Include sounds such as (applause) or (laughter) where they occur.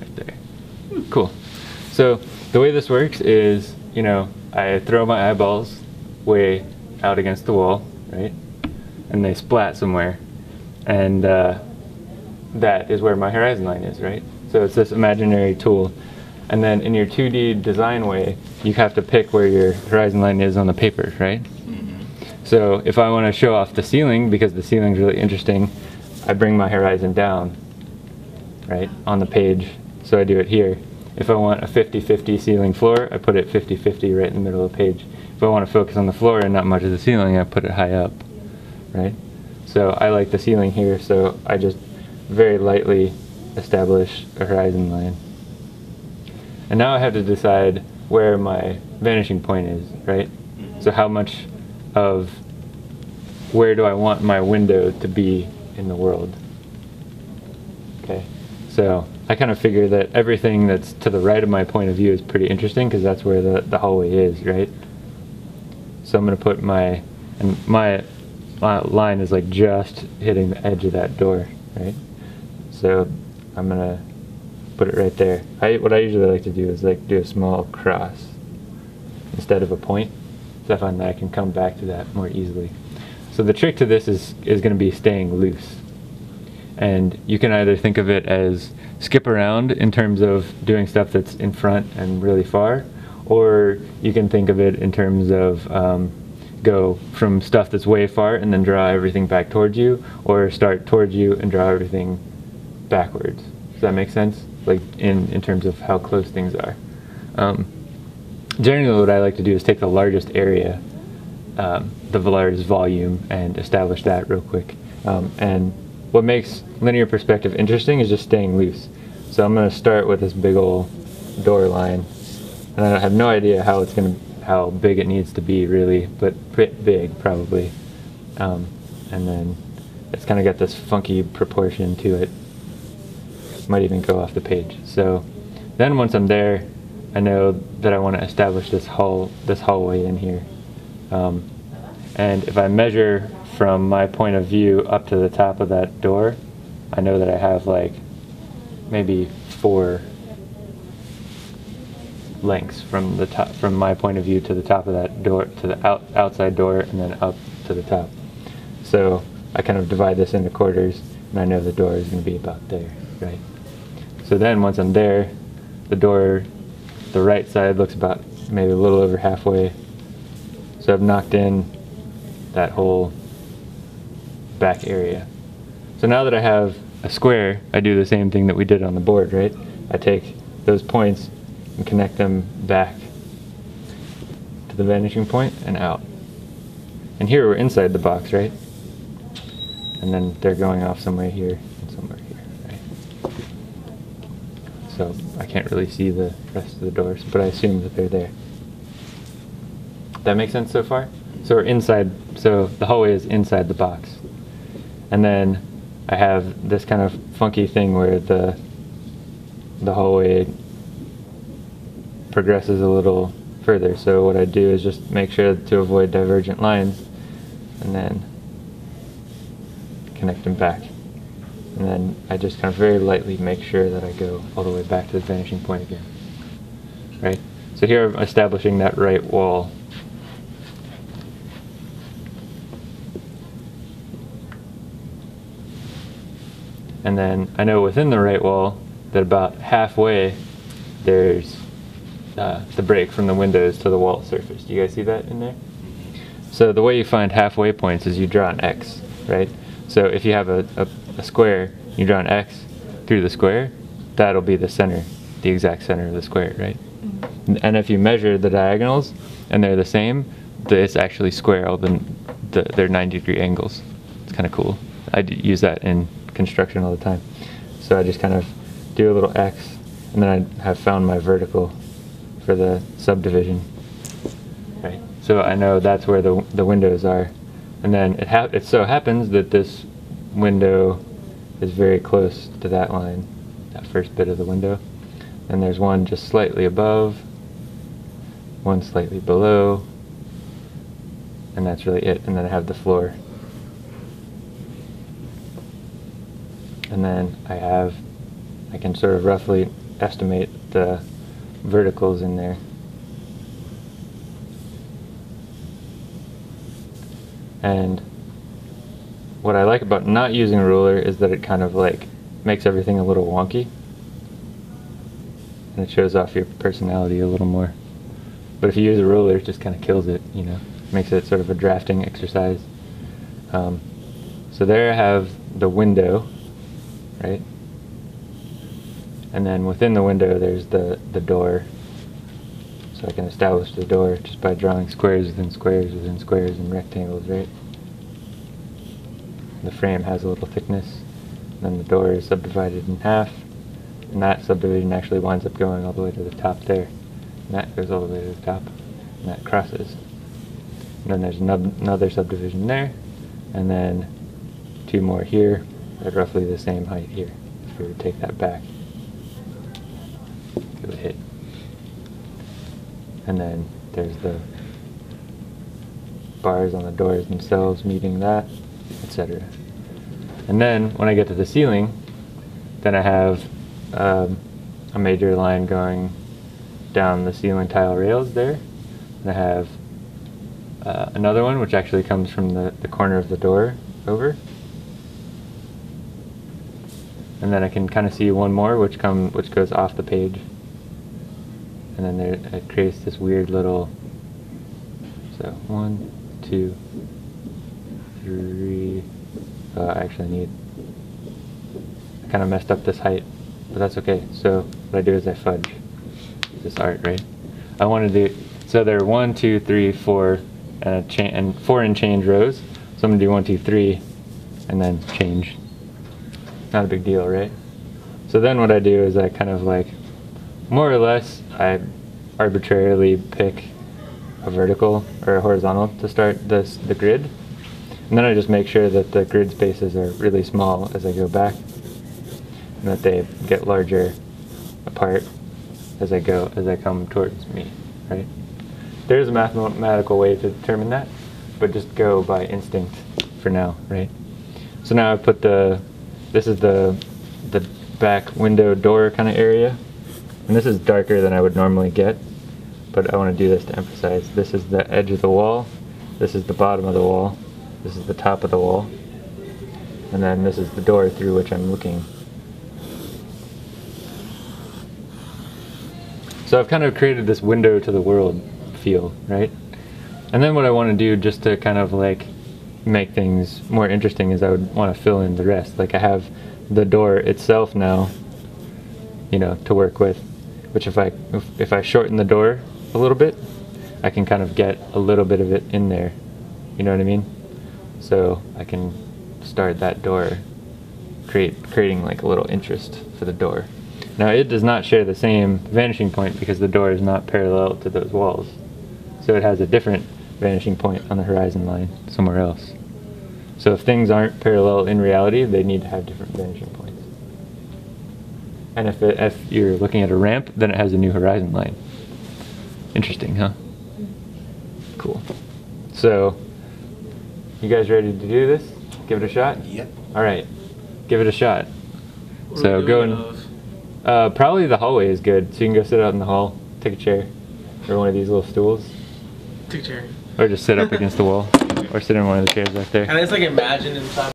right there. Cool. So the way this works is, you know, I throw my eyeballs way out against the wall, right? And they splat somewhere. And uh, that is where my horizon line is, right? So it's this imaginary tool. And then in your 2D design way, you have to pick where your horizon line is on the paper, right? So if I want to show off the ceiling, because the ceiling's really interesting, I bring my horizon down, right, on the page. So I do it here. If I want a 50-50 ceiling floor, I put it 50-50 right in the middle of the page. If I want to focus on the floor and not much of the ceiling, I put it high up, right? So I like the ceiling here, so I just very lightly establish a horizon line. And now I have to decide where my vanishing point is, right? So how much of where do I want my window to be in the world? Okay, so I kind of figure that everything that's to the right of my point of view is pretty interesting because that's where the, the hallway is, right? So I'm going to put my, and my uh, line is like just hitting the edge of that door, right? So I'm going to put it right there. I, what I usually like to do is like do a small cross instead of a point. So I find that I can come back to that more easily. So the trick to this is, is going to be staying loose. And you can either think of it as skip around in terms of doing stuff that's in front and really far, or you can think of it in terms of um, go from stuff that's way far and then draw everything back towards you, or start towards you and draw everything backwards. Does that make sense? Like in, in terms of how close things are. Um, generally what I like to do is take the largest area, um, the largest volume, and establish that real quick. Um, and what makes linear perspective interesting is just staying loose. So I'm going to start with this big old door line, and I have no idea how it's going to, how big it needs to be really, but pretty big probably. Um, and then it's kind of got this funky proportion to it. Might even go off the page. So then once I'm there, I know that I want to establish this hall, this hallway in here. Um, and if I measure from my point of view up to the top of that door, I know that I have like maybe four lengths from the top, from my point of view to the top of that door, to the out, outside door, and then up to the top. So I kind of divide this into quarters, and I know the door is going to be about there, right? So then once I'm there, the door, the right side looks about maybe a little over halfway. So I've knocked in that whole back area. So now that I have a square, I do the same thing that we did on the board, right? I take those points and connect them back to the vanishing point and out. And here we're inside the box, right? And then they're going off somewhere here and somewhere here, right? So I can't really see the rest of the doors, but I assume that they're there. That makes sense so far? So we're inside, so the hallway is inside the box. And then I have this kind of funky thing where the the hallway progresses a little further. So what I do is just make sure to avoid divergent lines and then connect them back. And then I just kind of very lightly make sure that I go all the way back to the vanishing point again. Right? So here I'm establishing that right wall And then I know within the right wall that about halfway there's uh, the break from the windows to the wall surface. Do you guys see that in there? So the way you find halfway points is you draw an X, right? So if you have a, a, a square, you draw an X through the square, that'll be the center, the exact center of the square, right? Mm-hmm. And if you measure the diagonals and they're the same, it's actually square, all the, the, they're 90 degree angles. It's kind of cool. I use that in construction all the time. So I just kind of do a little X, and then I have found my vertical for the subdivision. Right. So I know that's where the the windows are, and then it ha it so happens that this window is very close to that line, that first bit of the window. And there's one just slightly above, one slightly below, and that's really it. And then I have the floor and then I have, I can sort of roughly estimate the verticals in there. And what I like about not using a ruler is that it kind of like makes everything a little wonky. And it shows off your personality a little more. But if you use a ruler, it just kind of kills it, you know, makes it sort of a drafting exercise. Um, so there I have the window, right? And then within the window, there's the, the door. So I can establish the door just by drawing squares within squares within squares and rectangles, right? The frame has a little thickness. And then the door is subdivided in half. And that subdivision actually winds up going all the way to the top there. And that goes all the way to the top. And that crosses. And then there's another subdivision there. And then two more here at roughly the same height here. If we to take that back. It a hit. And then there's the bars on the doors themselves meeting that, etc. And then when I get to the ceiling, then I have um, a major line going down the ceiling tile rails there. And I have uh, another one which actually comes from the, the corner of the door over. And then I can kind of see one more which come which goes off the page. And then there it creates this weird little so one, two, three uh, I actually need I kinda messed up this height, but that's okay. So what I do is I fudge this art, right? I want to do so there are one, two, three, four, and a chain and four in change rows. So I'm gonna do one, two, three, and then change. Not a big deal, right? So then what I do is I kind of like, more or less, I arbitrarily pick a vertical or a horizontal to start this the grid. And then I just make sure that the grid spaces are really small as I go back and that they get larger apart as I go, as I come towards me, right? There's a mathematical way to determine that, but just go by instinct for now, right? So now I put the, this is the, the back window door kind of area, and this is darker than I would normally get, but I want to do this to emphasize. This is the edge of the wall, this is the bottom of the wall, this is the top of the wall, and then this is the door through which I'm looking. So I've kind of created this window to the world feel, right? And then what I want to do just to kind of like make things more interesting is I would want to fill in the rest. Like I have the door itself now, you know, to work with, which if I if, if I shorten the door a little bit, I can kind of get a little bit of it in there. You know what I mean? So I can start that door create creating like a little interest for the door. Now it does not share the same vanishing point because the door is not parallel to those walls. So it has a different vanishing point on the horizon line somewhere else. So if things aren't parallel in reality, they need to have different vanishing points. And if, it, if you're looking at a ramp, then it has a new horizon line. Interesting, huh? Cool. So, you guys ready to do this? Give it a shot? Yep. All right, give it a shot. What so go doing and uh, probably the hallway is good. So you can go sit out in the hall, take a chair, or one of these little stools, Take a chair. Or just sit up (laughs) against the wall, or sit in one of the chairs back there. Can I just like imagine inside